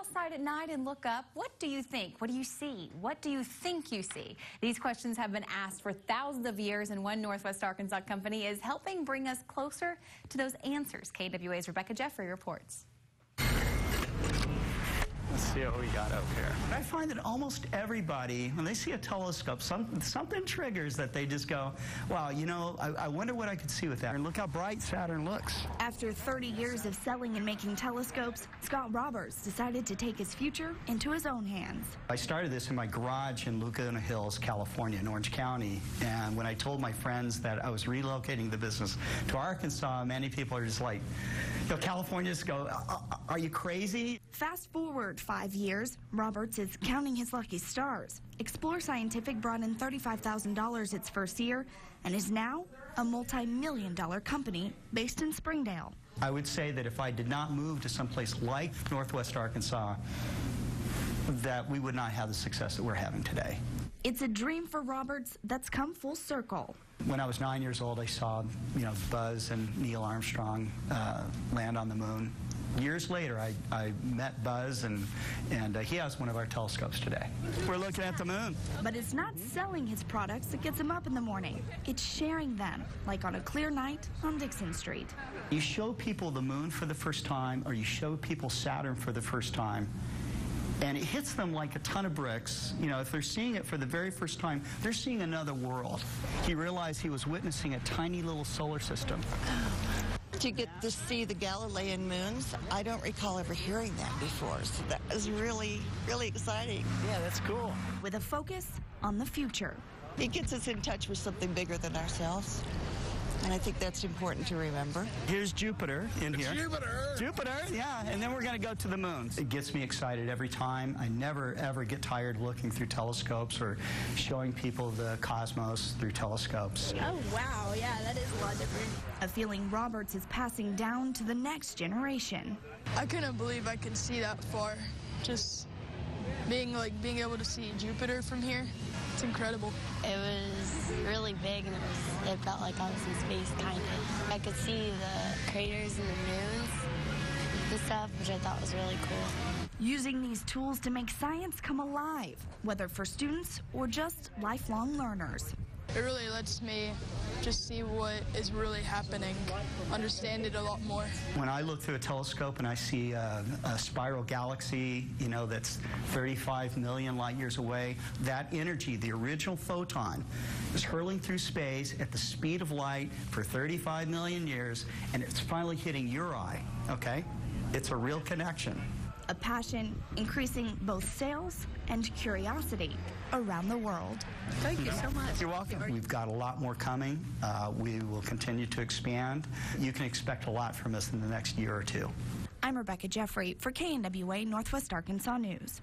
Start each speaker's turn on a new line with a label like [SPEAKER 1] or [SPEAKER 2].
[SPEAKER 1] outside at night and look up, what do you think? What do you see? What do you think you see? These questions have been asked for thousands of years, and one Northwest Arkansas company is helping bring us closer to those answers. KNWA's Rebecca Jeffrey reports.
[SPEAKER 2] Let's see what we got up here.
[SPEAKER 3] I find that almost everybody, when they see a telescope, some, something triggers that they just go, wow, you know, I, I wonder what I could see with that. And look how bright Saturn looks.
[SPEAKER 4] After 30 years of selling and making telescopes, Scott Roberts decided to take his future into his own hands.
[SPEAKER 3] I started this in my garage in Laguna Hills, California, in Orange County. And when I told my friends that I was relocating the business to Arkansas, many people are just like, you know, Californians go, uh, uh, are you crazy?
[SPEAKER 4] Fast forward five years, Roberts is counting his lucky stars. Explore Scientific brought in $35,000 its first year and is now a multi-million dollar company based in Springdale.
[SPEAKER 3] I would say that if I did not move to someplace like Northwest Arkansas, that we would not have the success that we're having today.
[SPEAKER 4] It's a dream for Roberts that's come full circle.
[SPEAKER 3] When I was nine years old, I saw, you know, Buzz and Neil Armstrong uh, land on the moon years later, I, I met Buzz, and, and uh, he has one of our telescopes today. We're looking at the moon.
[SPEAKER 4] But it's not selling his products that gets him up in the morning. It's sharing them, like on a clear night on Dixon Street.
[SPEAKER 3] You show people the moon for the first time, or you show people Saturn for the first time, and it hits them like a ton of bricks. You know, if they're seeing it for the very first time, they're seeing another world. He realized he was witnessing a tiny little solar system
[SPEAKER 5] to get to see the Galilean moons. I don't recall ever hearing that before, so that was really, really exciting.
[SPEAKER 2] Yeah, that's cool.
[SPEAKER 4] With a focus on the future.
[SPEAKER 5] It gets us in touch with something bigger than ourselves. And I think that's important to remember.
[SPEAKER 3] Here's Jupiter in here.
[SPEAKER 2] Jupiter!
[SPEAKER 3] Jupiter, yeah. And then we're going to go to the moon. It gets me excited every time. I never, ever get tired looking through telescopes or showing people the cosmos through telescopes.
[SPEAKER 6] Oh, wow. Yeah, that is a lot different.
[SPEAKER 4] A feeling Roberts is passing down to the next generation.
[SPEAKER 7] I couldn't believe I could see that far. Just being like being able to see Jupiter from here, it's incredible.
[SPEAKER 6] It was really big and it was it felt like I was in space kind of. I could see the craters and the moons and stuff, which I thought was really cool.
[SPEAKER 4] Using these tools to make science come alive, whether for students or just lifelong learners.
[SPEAKER 7] It really lets me just see what is really happening, understand it a lot more.
[SPEAKER 3] When I look through a telescope and I see a, a, spiral galaxy, you know, that's 35 million light years away, that energy, the original photon, is hurling through space at the speed of light for 35 million years, and it's finally hitting your eye, okay? It's a real connection
[SPEAKER 4] a passion increasing both sales and curiosity around the world.
[SPEAKER 6] Thank you so much.
[SPEAKER 3] You're welcome. We've got a lot more coming. Uh, we will continue to expand. You can expect a lot from us in the next year or two.
[SPEAKER 4] I'm Rebecca Jeffrey for KNWA Northwest Arkansas News.